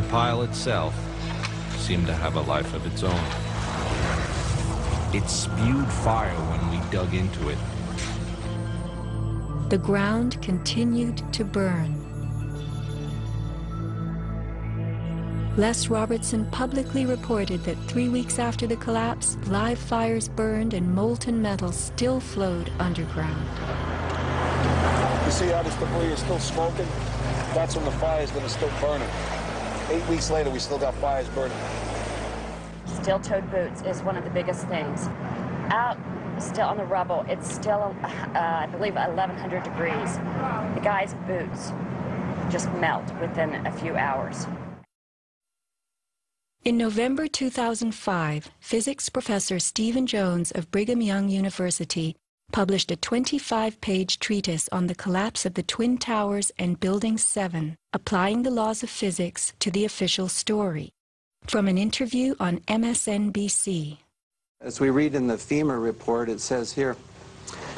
the pile itself seemed to have a life of its own. It spewed fire when we dug into it. The ground continued to burn. Les Robertson publicly reported that three weeks after the collapse, live fires burned and molten metal still flowed underground. You see how this debris is still smoking? That's when the fire is going to still burning. Eight weeks later, we still got fires burning. Steel-toed boots is one of the biggest things. Out still on the rubble, it's still, uh, I believe, 1,100 degrees. The guy's boots just melt within a few hours. In November 2005, physics professor Stephen Jones of Brigham Young University published a 25-page treatise on the collapse of the Twin Towers and Building 7, applying the laws of physics to the official story. From an interview on MSNBC. As we read in the FEMA report, it says here,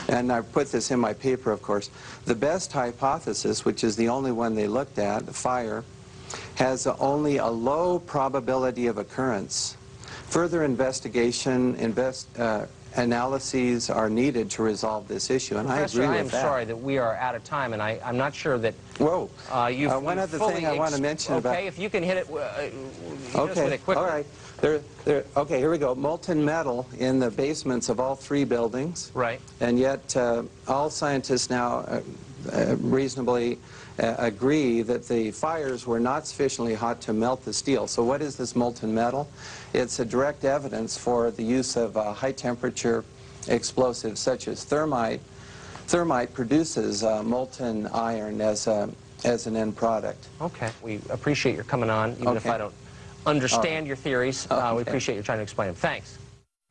and I put this in my paper, of course, the best hypothesis, which is the only one they looked at, the fire, has only a low probability of occurrence. Further investigation, invest, uh, analyses are needed to resolve this issue, and Professor, I agree with that. I am that. sorry that we are out of time, and I, I'm not sure that Whoa. uh, you've Uh, one other fully thing I want to mention okay, about... if you can hit it, uh, hit with Okay, it quickly. all right. There, there, okay, here we go. Molten metal in the basements of all three buildings. Right. And yet, uh, all scientists now uh, uh, reasonably uh, agree that the fires were not sufficiently hot to melt the steel. So what is this molten metal? It's a direct evidence for the use of uh, high-temperature explosives such as thermite. Thermite produces uh, molten iron as, a, as an end product. Okay. We appreciate your coming on, even if I don't understand right. your theories. Uh, we appreciate you trying to explain them. Thanks.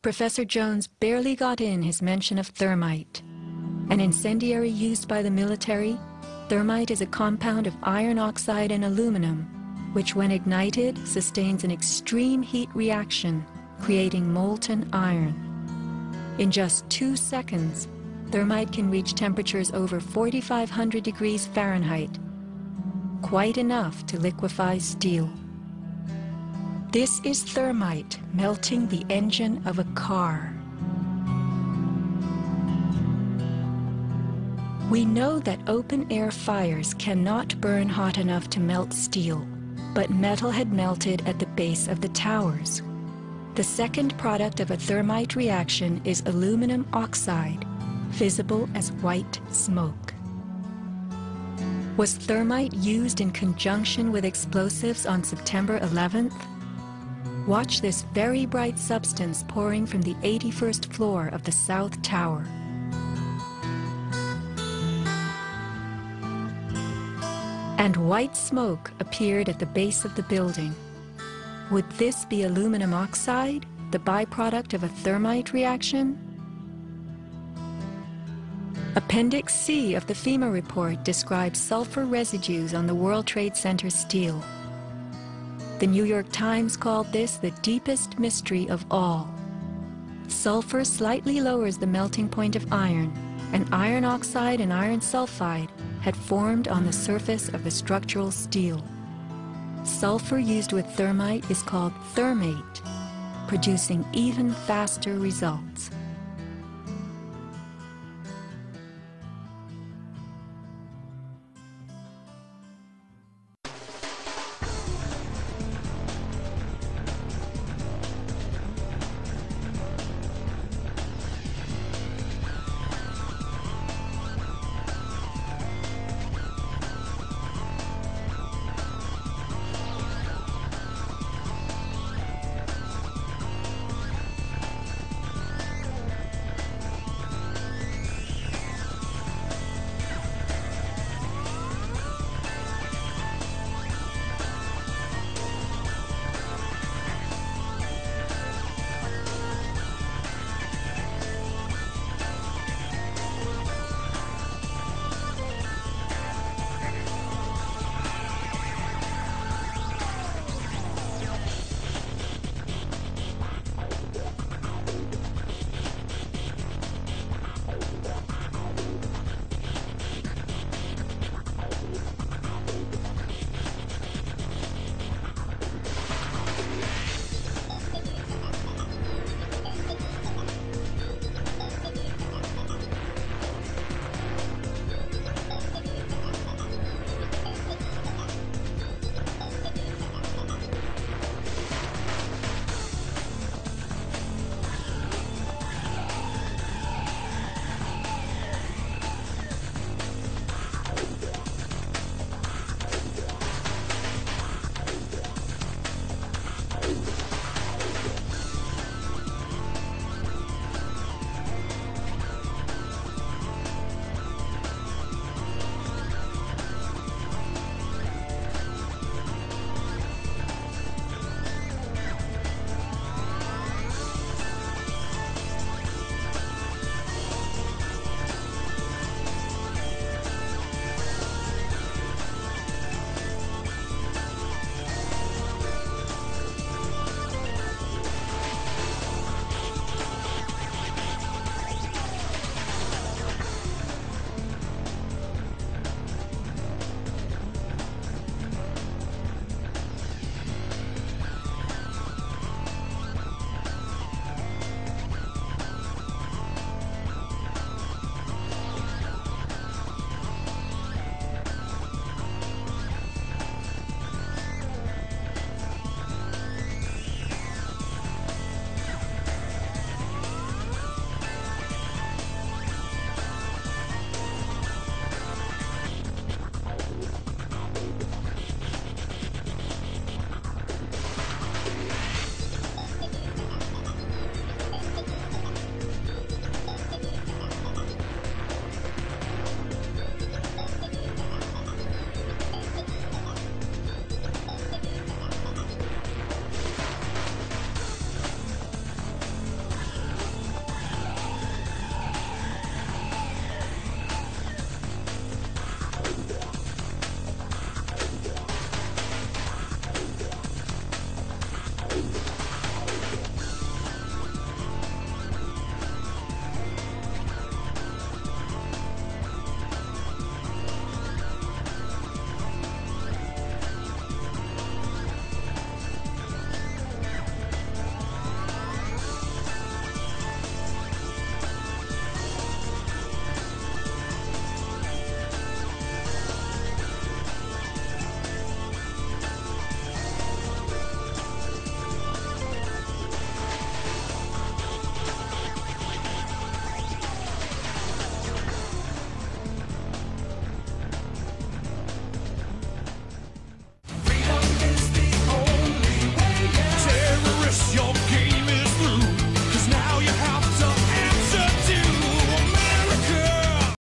Professor Jones barely got in his mention of thermite. An incendiary used by the military, thermite is a compound of iron oxide and aluminum, which when ignited sustains an extreme heat reaction, creating molten iron. In just two seconds, thermite can reach temperatures over 4,500 degrees Fahrenheit, quite enough to liquefy steel. This is thermite melting the engine of a car. We know that open-air fires cannot burn hot enough to melt steel, but metal had melted at the base of the towers. The second product of a thermite reaction is aluminum oxide, visible as white smoke. Was thermite used in conjunction with explosives on September 11th? Watch this very bright substance pouring from the 81st floor of the South Tower. And white smoke appeared at the base of the building. Would this be aluminum oxide, the byproduct of a thermite reaction? Appendix C of the FEMA report describes sulfur residues on the World Trade Center steel. The New York Times called this the deepest mystery of all. Sulfur slightly lowers the melting point of iron, and iron oxide and iron sulfide had formed on the surface of the structural steel. Sulfur used with thermite is called thermate, producing even faster results.